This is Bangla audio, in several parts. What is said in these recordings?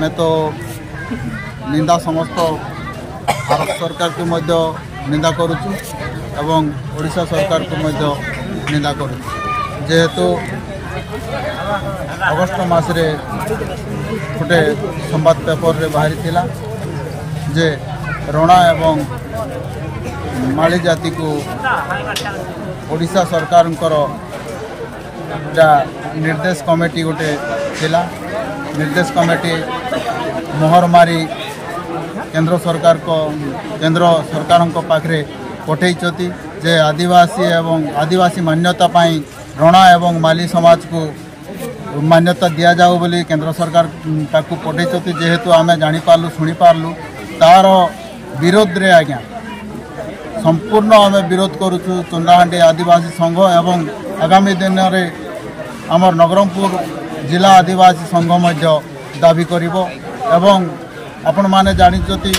મે તો નિંદા સમસ્ત ભારત સરકાર કુમધ્ય નિંદા કરુ છું અને ઓડિશા સરકાર કુમધ્ય નિંદા કરુ છું જેતુ ઓગસ્ટ માસરે ફુટે સંબદ પેપર રે બહાર થીલા જે રોણા અને માળી જાતિ કુ ઓડિશા સરકાર કોર જા નિર્દેશ કમિટી ઓટે થીલા નિર્દેશ કમિટી मोहर मारी केन्द्र सरकार को केन्द्र सरकार पाखे पठेई जे आदिवासी एवं आदिवासी मान्यता रणा एवं माली समाज को मान्यता दि जाऊ बोली केन्द्र सरकार पठेई जेहेतु आम जापरल शुणीपरल तार विरोध में आज्ञा संपूर्ण आम विरोध करुचु चुंदाहां आदिवासी संघ एवं आगामी दिन में आम नवरंगपुर जिला आदिवासी संघ मध्य दाबी कर ଏବଂ ଆପଣମାନେ ଜାଣିଛନ୍ତି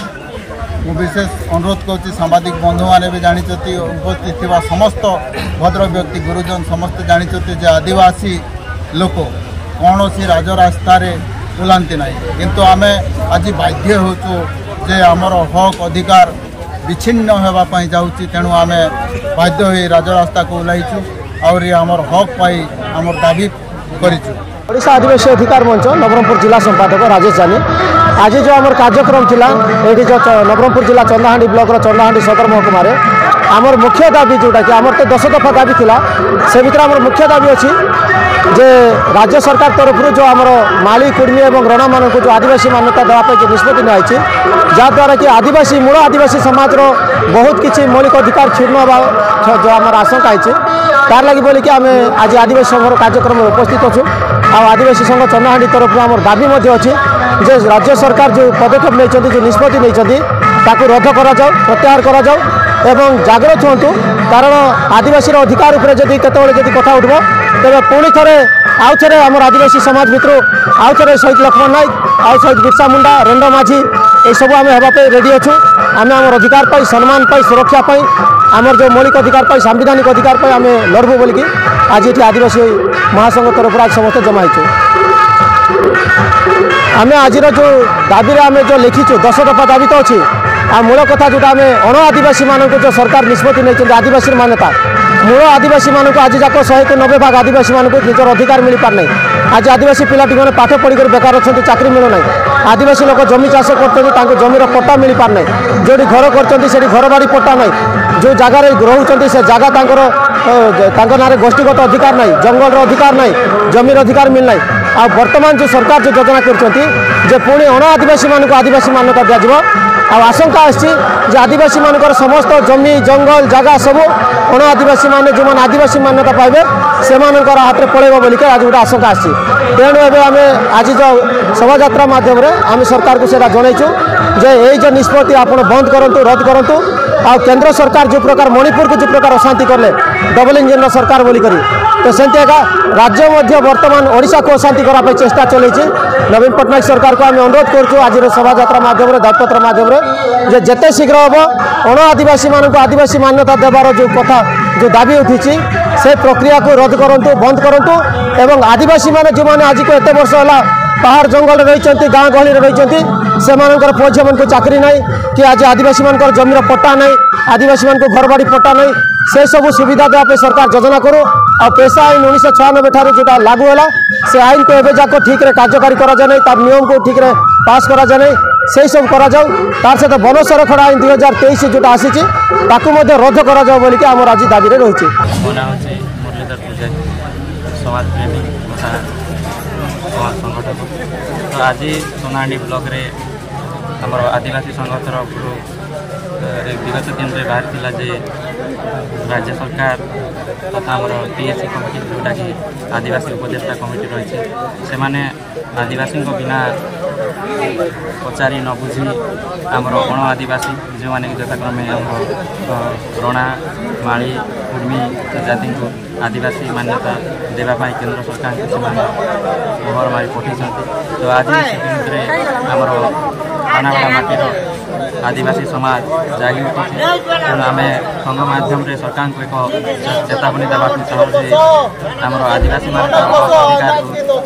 ମୁଁ ବିଶେଷ ଅନୁରୋଧ କରୁଛି ସାମ୍ବାଦିକ ବନ୍ଧୁମାନେ ବି ଜାଣିଛନ୍ତି ଉପସ୍ଥିତ ଥିବା ସମସ୍ତ ଭଦ୍ର ବ୍ୟକ୍ତି ଗୁରୁଜନ ସମସ୍ତେ ଜାଣିଛନ୍ତି ଯେ ଆଦିବାସୀ ଲୋକ କୌଣସି ରାଜରାସ୍ତାରେ ବୁଲାନ୍ତି ନାହିଁ କିନ୍ତୁ ଆମେ ଆଜି ବାଧ୍ୟ ହେଉଛୁ ଯେ ଆମର ହକ୍ ଅଧିକାର ବିଚ୍ଛିନ୍ନ ହେବା ପାଇଁ ଯାଉଛି ତେଣୁ ଆମେ ବାଧ୍ୟ ହୋଇ ରାଜରାସ୍ତାକୁ ଓହ୍ଲାଇଛୁ ଆହୁରି ଆମର ହକ୍ ପାଇଁ ଆମର ଦାବି କରିଛୁ ଓଡ଼ିଶା ଆଦିବାସୀ ଅଧିକାର ମଞ୍ଚ ନବରଙ୍ଗପୁର ଜିଲ୍ଲା ସମ୍ପାଦକ ରାଜେଶ ଜାନି ଆଜି ଯେଉଁ ଆମର କାର୍ଯ୍ୟକ୍ରମ ଥିଲା ଏଇଠି ଯେଉଁ ନବରଙ୍ଗପୁର ଜିଲ୍ଲା ଚନ୍ଦାହାଣ୍ଡି ବ୍ଲକର ଚନ୍ଦାହାଣ୍ଡି ସଦର ମହକୁମାରେ ଆମର ମୁଖ୍ୟ ଦାବି ଯେଉଁଟାକି ଆମର ତ ଦଶ ଦଫା ଦାବି ଥିଲା ସେ ଭିତରେ ଆମର ମୁଖ୍ୟ ଦାବି ଅଛି ଯେ ରାଜ୍ୟ ସରକାର ତରଫରୁ ଯେଉଁ ଆମର ମାଳି କୁର୍ମୀ ଏବଂ ରଣାମାନଙ୍କୁ ଯେଉଁ ଆଦିବାସୀ ମାନ୍ୟତା ଦେବା ପାଇଁ ଯେଉଁ ନିଷ୍ପତ୍ତି ନିଆଯାଇଛି ଯାହାଦ୍ୱାରା କି ଆଦିବାସୀ ମୂଳ ଆଦିବାସୀ ସମାଜର ବହୁତ କିଛି ମୌଳିକ ଅଧିକାର କ୍ଷୁର୍ଣ୍ଣ ହେବା ଯେଉଁ ଆମର ଆଶଙ୍କା ହେଇଛି ତାର ଲାଗି ବୋଲିକି ଆମେ ଆଜି ଆଦିବାସୀ ସଂଘର କାର୍ଯ୍ୟକ୍ରମରେ ଉପସ୍ଥିତ ଅଛୁ আদিবাসী সংঘ চন্দ্রহাঁড়ি তরফ আমার দাবি অছি যে রাজ্য সরকার যে পদক্ষেপ নিয়েছেন যে নিষ্পতি নিয়েছেন তাকে রদ করা যাও প্রত্যাহার করা যাও এবং জাগ্রত হুঁতু কারণ আদিবাসীর অধিকার উপরে যদি কতবে যদি কথা উঠব তবে পুঁ থরে আউ আমার আদিবাসী সমাজ ভিতর আউ শহীদ লক্ষ্মণ নাইক আউ শহীদ বিরসা মুন্ডা রেণ্ড মাঝি এইসব আমি হওয়া রেডি অছু আমি আমার অধিকার পাই সম্মান পাই সুরক্ষা পাই আমার যে মৌলিক অধিকার পাই সাংবিধানিক অধিকার পাই আমি লড়বু বলি আজ এটি আদিবাসী মহাসংঘ তরফর আজ সমস্ত জমা হয়েছে আমি আজ যে দাবিরে আমি যে লিখিছু দশ দফা দাবি তো অছি ଆଉ ମୂଳ କଥା ଯେଉଁଟା ଆମେ ଅଣ ଆଦିବାସୀମାନଙ୍କୁ ଯେଉଁ ସରକାର ନିଷ୍ପତ୍ତି ନେଇଛନ୍ତି ଆଦିବାସୀମାନେ ତା ମୂଳ ଆଦିବାସୀମାନଙ୍କୁ ଆଜି ଯାକ ଶହେ ନବେ ଭାଗ ଆଦିବାସୀମାନଙ୍କୁ ନିଜର ଅଧିକାର ମିଳିପାରୁନାହିଁ ଆଜି ଆଦିବାସୀ ପିଲାଟିମାନେ ପାଠ ପଢ଼ିକରି ବେକାର ଅଛନ୍ତି ଚାକିରି ମିଳୁନାହିଁ ଆଦିବାସୀ ଲୋକ ଜମି ଚାଷ କରୁଛନ୍ତି ତାଙ୍କୁ ଜମିର ପଟ୍ଟା ମିଳିପାରୁନାହିଁ ଯେଉଁଠି ଘର କରିଛନ୍ତି ସେଠି ଘରବାଡ଼ି ପଟ୍ଟା ନାହିଁ ଯେଉଁ ଜାଗାରେ ରହୁଛନ୍ତି ସେ ଜାଗା ତାଙ୍କର ତାଙ୍କ ନାଁରେ ଗୋଷ୍ଠୀଗତ ଅଧିକାର ନାହିଁ ଜଙ୍ଗଲର ଅଧିକାର ନାହିଁ ଜମିର ଅଧିକାର ମିଳିନାହିଁ ଆଉ ବର୍ତ୍ତମାନ ଯେଉଁ ସରକାର ଯେଉଁ ଯୋଜନା କରୁଛନ୍ତି ଯେ ପୁଣି ଅଣ ଆଦିବାସୀମାନଙ୍କୁ ଆଦିବାସୀ ମାନ୍ୟତା ଦିଆଯିବ ଆଉ ଆଶଙ୍କା ଆସିଛି ଯେ ଆଦିବାସୀମାନଙ୍କର ସମସ୍ତ ଜମି ଜଙ୍ଗଲ ଜାଗା ସବୁ ଅଣ ଆଦିବାସୀମାନେ ଯେଉଁମାନେ ଆଦିବାସୀ ମାନ୍ୟତା ପାଇବେ ସେମାନଙ୍କର ହାତରେ ପଳେଇବ ବୋଲିକି ଆଜି ଗୋଟେ ଆଶଙ୍କା ଆସିଛି ତେଣୁ ଏବେ ଆମେ ଆଜି ଯେଉଁ ଶୋଭାଯାତ୍ରା ମାଧ୍ୟମରେ ଆମେ ସରକାରକୁ ସେଇଟା ଜଣାଇଛୁ ଯେ ଏଇ ଯେଉଁ ନିଷ୍ପତ୍ତି ଆପଣ ବନ୍ଦ କରନ୍ତୁ ରଦ୍ଦ କରନ୍ତୁ ଆଉ କେନ୍ଦ୍ର ସରକାର ଯେଉଁ ପ୍ରକାର ମଣିପୁରକୁ ଯେଉଁ ପ୍ରକାର ଅଶାନ୍ତି କଲେ ଡବଲ ଇଞ୍ଜିନ୍ର ସରକାର ବୋଲିକରି ତ ସେମିତି ଏକା ରାଜ୍ୟ ମଧ୍ୟ ବର୍ତ୍ତମାନ ଓଡ଼ିଶାକୁ ଅଶାନ୍ତି କରିବା ପାଇଁ ଚେଷ୍ଟା ଚଲେଇଛି ନବୀନ ପଟ୍ଟନାୟକ ସରକାରକୁ ଆମେ ଅନୁରୋଧ କରୁଛୁ ଆଜିର ଶୋଭାଯାତ୍ରା ମାଧ୍ୟମରେ ଦାୟପତ୍ର ମାଧ୍ୟମରେ ଯେ ଯେତେ ଶୀଘ୍ର ହେବ ଅଣ ଆଦିବାସୀମାନଙ୍କୁ ଆଦିବାସୀ ମାନ୍ୟତା ଦେବାର ଯେଉଁ କଥା ଯେଉଁ ଦାବି ଉଠିଛି ସେ ପ୍ରକ୍ରିୟାକୁ ରଦ୍ଦ କରନ୍ତୁ ବନ୍ଦ କରନ୍ତୁ ଏବଂ ଆଦିବାସୀମାନେ ଯେଉଁମାନେ ଆଜିକୁ ଏତେ ବର୍ଷ ହେଲା ପାହାଡ଼ ଜଙ୍ଗଲରେ ରହିଛନ୍ତି ଗାଁ ଗହଳିରେ ରହିଛନ୍ତି ସେମାନଙ୍କର ପୁଅ ଝିଅମାନଙ୍କୁ ଚାକିରି ନାହିଁ କି ଆଜି ଆଦିବାସୀମାନଙ୍କର ଜମିର ପଟ୍ଟା ନାହିଁ ଆଦିବାସୀମାନଙ୍କୁ ଘରବାଡ଼ି ପଟ୍ଟା ନାହିଁ से সুবিধা দেওয়া সরকার যোজনা করু करू আইন উনিশশো ছয়ানব্বই ঠার যেটা লাগু হল সে আইন से এবে যাক एवं जाक করা যায় তার নিয়ম नियम को ठीक করা যায় সেই সব করা যাও তার সাথে বন সংরক্ষণ আইন দুই হাজার তেইশে যেটা আসিছে তাকে মধ্যে রদ করা যাও বলি আমার আজ দাবি রয়েছে আজ সোনাহী সংগঠক আমার আদিবাসী সংগঠন ବିଗତ ଦିନରେ ବାହାରିଥିଲା ଯେ ରାଜ୍ୟ ସରକାର ତଥା ଆମର ପି ଏସ୍ ସି କମିଟି ଯେଉଁଟାକି ଆଦିବାସୀ ଉପଦେଷ୍ଟା କମିଟି ରହିଛି ସେମାନେ ଆଦିବାସୀଙ୍କ ବିନା ପଚାରି ନ ବୁଝି ଆମର ଅଣ ଆଦିବାସୀ ଯେଉଁମାନେ କି ଯଥାକ୍ରମେ ଆମର ରଣା ମାଳି କୁର୍ମୀ ଜାତିଙ୍କୁ ଆଦିବାସୀ ମାନ୍ୟତା ଦେବା ପାଇଁ କେନ୍ଦ୍ର ସରକାରଙ୍କୁ ସେମାନେ ମୋହର ମାରି ପଠାଇଛନ୍ତି ତ ଆଜି ସେଥିମଧ୍ୟରେ ଆମର ପାନାବାଡ଼ା ମାଟିର ଆଦିବାସୀ ସମାଜ ଜାଗି ଉଠିଛି ତେଣୁ ଆମେ ସଂଘ ମାଧ୍ୟମରେ ସରକାରଙ୍କୁ ଏକ ଚେତାବନୀ ଦେବାକୁ ଚାହୁଁଛି ଆମର ଆଦିବାସୀମାନଙ୍କ ଅଧିକାରକୁ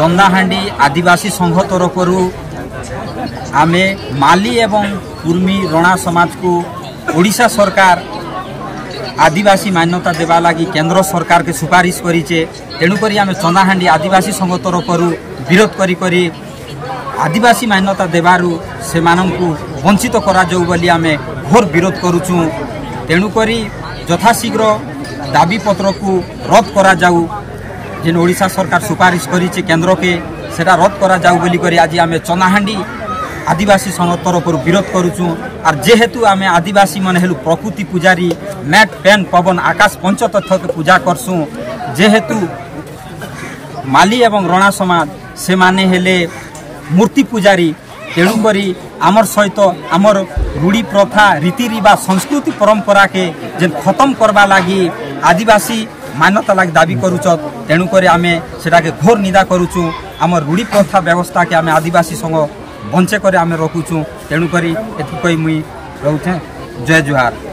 ଚନ୍ଦାହାଣ୍ଡି ଆଦିବାସୀ ସଂଘ ତରଫରୁ ଆମେ ମାଲି ଏବଂ କୁର୍ମୀ ରଣା ସମାଜକୁ ଓଡ଼ିଶା ସରକାର ଆଦିବାସୀ ମାନ୍ୟତା ଦେବା ଲାଗି କେନ୍ଦ୍ର ସରକାରକେ ସୁପାରିଶ କରିଛେ ତେଣୁକରି ଆମେ ଚନ୍ଦାହାଣ୍ଡି ଆଦିବାସୀ ସଂଘ ତରଫରୁ ବିରୋଧ କରି କରି ଆଦିବାସୀ ମାନ୍ୟତା ଦେବାରୁ ସେମାନଙ୍କୁ ବଞ୍ଚିତ କରାଯାଉ ବୋଲି ଆମେ ଘୋର ବିରୋଧ କରୁଛୁ ତେଣୁକରି ଯଥାଶୀଘ୍ର ଦାବିପତ୍ରକୁ ରଦ୍ଦ କରାଯାଉ যেন ওড়িশা সরকার সুপারিশ করেছে কেন্দ্রকে সেটা রদ করা যাও বলি করে আজ আমি চনাহাণ্ডি আদিবাসী সঙ্গ তরফর বিরোধ করুছু আর যেহেতু আমি আদিবাসী মানে হলু প্রকৃতি পূজারী ম্যাট পেন পবন আকাশ পঞ্চতত্ত্বকে পূজা করসু যেহেতু মালি এবং রণা সমাজ সেমানে হেলে মূর্তি পূজারী তেণুকরি আমার সহিত আমার রূঢ়ি প্রথা রীতিরিবাজ সংস্কৃতি পরম্পরাকে যে খতম করবা লাগি আদিবাসী মান্যতা লাগে দাবি করুচত তেণুকরি আমি সেটা ঘোর নিদা করুছু আমার রুড়ি প্রথা ব্যবস্থা কে আমি আদিবাসী সঙ্গ বঞ্চে করে আমি রখুছু তেণুকরি এথিক মুই রহুছে জয় জুহার